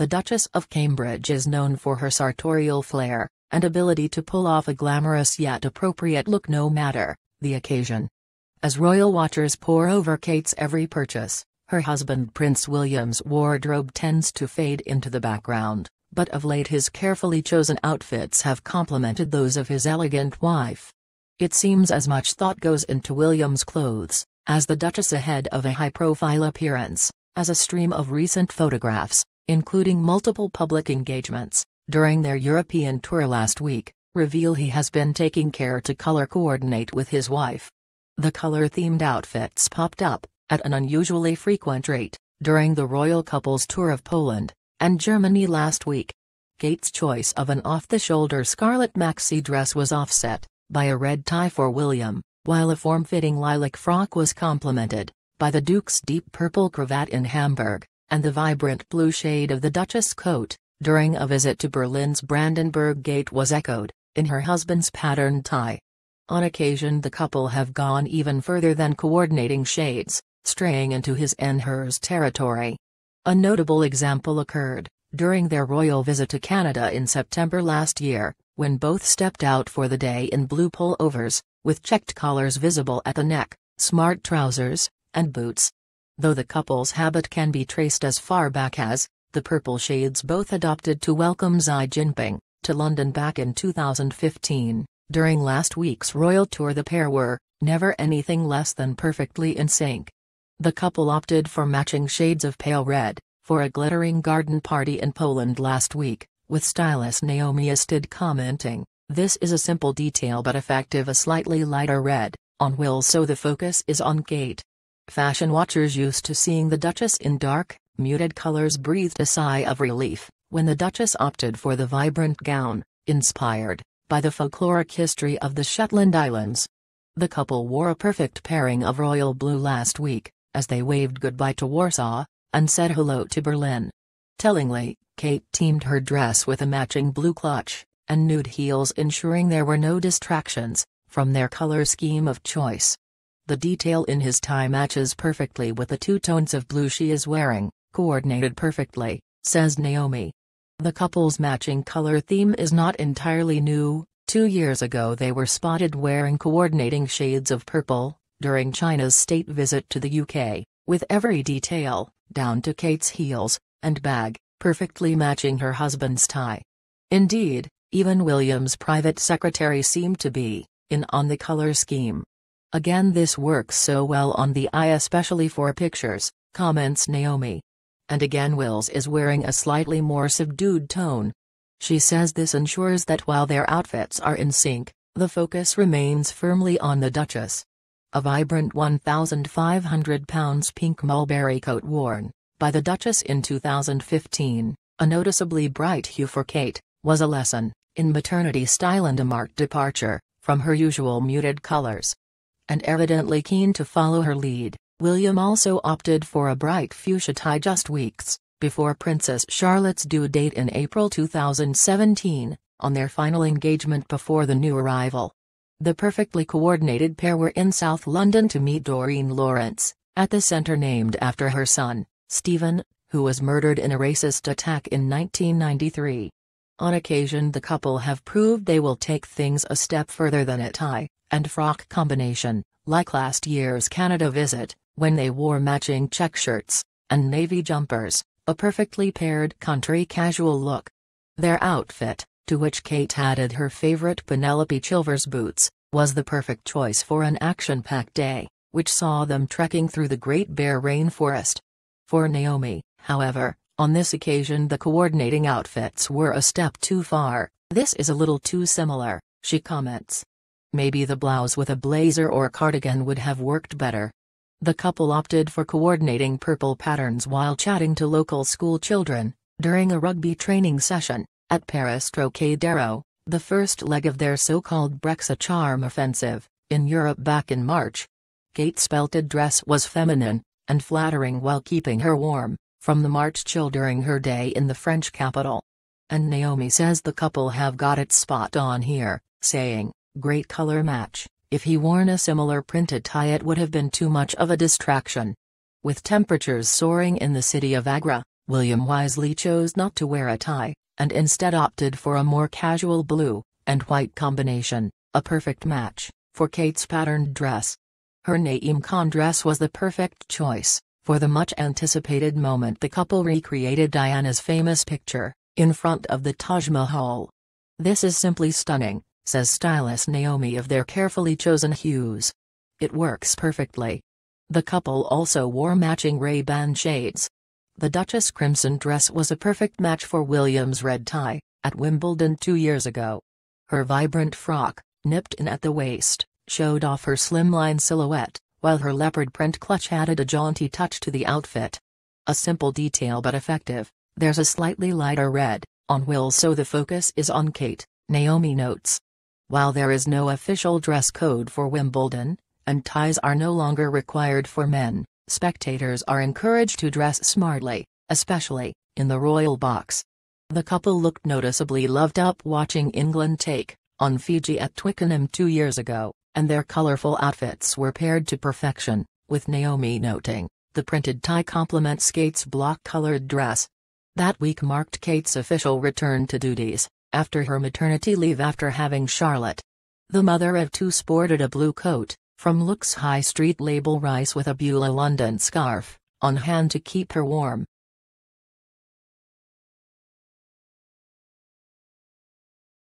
The Duchess of Cambridge is known for her sartorial flair and ability to pull off a glamorous yet appropriate look no matter the occasion. As royal watchers pore over Kate's every purchase, her husband Prince William's wardrobe tends to fade into the background, but of late his carefully chosen outfits have complemented those of his elegant wife. It seems as much thought goes into William's clothes, as the Duchess ahead of a high-profile appearance, as a stream of recent photographs, including multiple public engagements, during their European tour last week, reveal he has been taking care to color coordinate with his wife. The color-themed outfits popped up, at an unusually frequent rate, during the royal couple's tour of Poland and Germany last week. Kate's choice of an off-the-shoulder scarlet maxi dress was offset by a red tie for William, while a form-fitting lilac frock was complemented by the Duke's deep purple cravat in Hamburg and the vibrant blue shade of the Duchess coat during a visit to Berlin's Brandenburg Gate was echoed in her husband's patterned tie. On occasion the couple have gone even further than coordinating shades, straying into his and hers territory. A notable example occurred during their royal visit to Canada in September last year, when both stepped out for the day in blue pullovers, with checked collars visible at the neck, smart trousers, and boots. Though the couple's habit can be traced as far back as the purple shades both adopted to welcome Xi Jinping to London back in 2015. During last week's royal tour the pair were, never anything less than perfectly in sync. The couple opted for matching shades of pale red, for a glittering garden party in Poland last week, with stylist Naomi Isted commenting, This is a simple detail but effective a slightly lighter red, on Will so the focus is on Kate. Fashion watchers used to seeing the Duchess in dark, muted colors breathed a sigh of relief, when the Duchess opted for the vibrant gown, inspired by the folkloric history of the Shetland Islands. The couple wore a perfect pairing of royal blue last week, as they waved goodbye to Warsaw, and said hello to Berlin. Tellingly, Kate teamed her dress with a matching blue clutch, and nude heels ensuring there were no distractions, from their color scheme of choice. The detail in his tie matches perfectly with the two tones of blue she is wearing, coordinated perfectly, says Naomi. The couple's matching color theme is not entirely new, two years ago they were spotted wearing coordinating shades of purple, during China's state visit to the UK, with every detail, down to Kate's heels, and bag, perfectly matching her husband's tie. Indeed, even William's private secretary seemed to be, in on the color scheme. Again this works so well on the eye especially for pictures, comments Naomi and again Wills is wearing a slightly more subdued tone. She says this ensures that while their outfits are in sync, the focus remains firmly on the Duchess. A vibrant 1,500 pounds pink mulberry coat worn by the Duchess in 2015, a noticeably bright hue for Kate, was a lesson in maternity style and a marked departure from her usual muted colors. And evidently keen to follow her lead, William also opted for a bright fuchsia tie just weeks before Princess Charlotte's due date in April 2017, on their final engagement before the new arrival. The perfectly coordinated pair were in South London to meet Doreen Lawrence, at the centre named after her son, Stephen, who was murdered in a racist attack in 1993. On occasion the couple have proved they will take things a step further than a tie and frock combination, like last year's Canada visit, when they wore matching check shirts and navy jumpers, a perfectly paired country casual look. Their outfit, to which Kate added her favorite Penelope Chilvers boots, was the perfect choice for an action-packed day, which saw them trekking through the Great Bear Rainforest. For Naomi, however, on this occasion the coordinating outfits were a step too far, this is a little too similar, she comments. Maybe the blouse with a blazer or cardigan would have worked better. The couple opted for coordinating purple patterns while chatting to local school children, during a rugby training session, at Paris Trocadero, the first leg of their so-called Brexit charm offensive, in Europe back in March. Kate's belted dress was feminine, and flattering while keeping her warm, from the March chill during her day in the French capital. And Naomi says the couple have got it spot on here, saying, great color match. If he worn a similar printed tie it would have been too much of a distraction. With temperatures soaring in the city of Agra, William wisely chose not to wear a tie, and instead opted for a more casual blue and white combination, a perfect match for Kate's patterned dress. Her Naeem Khan dress was the perfect choice. For the much anticipated moment the couple recreated Diana's famous picture, in front of the Taj Mahal. This is simply stunning, says stylist Naomi of their carefully chosen hues. It works perfectly. The couple also wore matching Ray-Ban shades. The Duchess crimson dress was a perfect match for William's red tie, at Wimbledon two years ago. Her vibrant frock, nipped in at the waist, showed off her slimline silhouette, while her leopard print clutch added a jaunty touch to the outfit. A simple detail but effective, there's a slightly lighter red, on Will so the focus is on Kate, Naomi notes. While there is no official dress code for Wimbledon, and ties are no longer required for men, spectators are encouraged to dress smartly, especially, in the royal box. The couple looked noticeably loved up watching England take on Fiji at Twickenham two years ago and their colorful outfits were paired to perfection, with Naomi noting, the printed tie complements Kate's block-colored dress. That week marked Kate's official return to duties, after her maternity leave after having Charlotte. The mother of two sported a blue coat, from Looks High Street label Reiss with a Beulah London scarf, on hand to keep her warm,